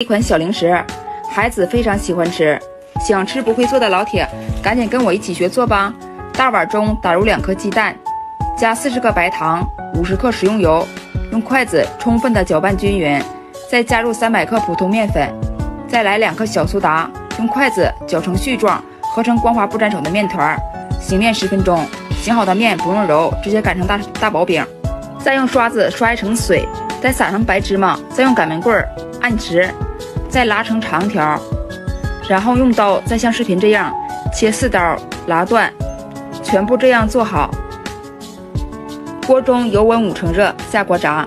一款小零食，孩子非常喜欢吃。想吃不会做的老铁，赶紧跟我一起学做吧！大碗中打入两颗鸡蛋，加四十克白糖，五十克食用油，用筷子充分的搅拌均匀，再加入三百克普通面粉，再来两克小苏打，用筷子搅成絮状，和成光滑不粘手的面团。醒面十分钟，醒好的面不用揉，直接擀成大大薄饼，再用刷子刷一层水，再撒上白芝麻，再用擀面棍按直。再拉成长条，然后用刀再像视频这样切四刀，拉断，全部这样做好。锅中油温五成热，下锅炸，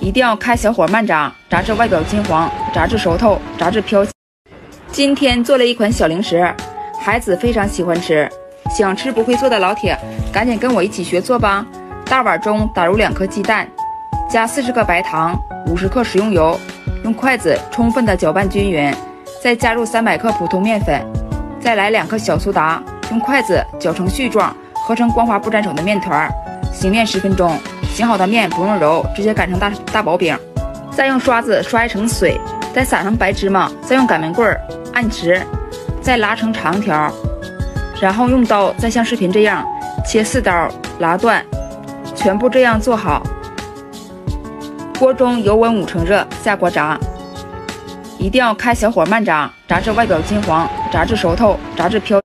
一定要开小火慢炸，炸至外表金黄，炸至熟透，炸至飘。今天做了一款小零食，孩子非常喜欢吃。想吃不会做的老铁，赶紧跟我一起学做吧！大碗中打入两颗鸡蛋，加四十克白糖，五十克食用油。用筷子充分的搅拌均匀，再加入三百克普通面粉，再来两克小苏打，用筷子搅成絮状，和成光滑不粘手的面团。醒面十分钟，醒好的面不用揉，直接擀成大大薄饼，再用刷子刷一层水，再撒上白芝麻，再用擀面棍按直，再拉成长条，然后用刀再像视频这样切四刀，拉断，全部这样做好。锅中油温五成热，下锅炸，一定要开小火慢炸，炸至外表金黄，炸至熟透，炸至飘。